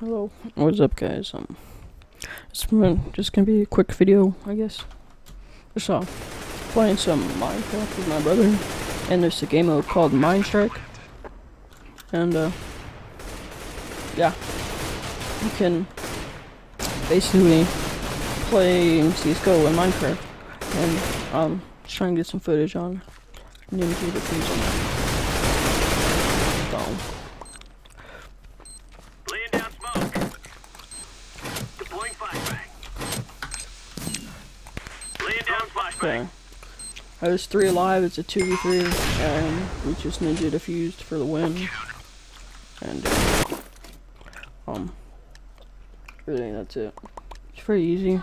Hello, what's up, guys? Um, it's just gonna be a quick video, I guess. Just uh, playing some Minecraft with my brother, and there's a game mode called Mine Strike, and uh, yeah, you can basically play CS:GO and Minecraft, and um, just trying to get some footage on Ninja the Okay. I was three alive, it's a 2v3, and we just ninja defused for the win. And, uh, um, really that's it. It's pretty easy.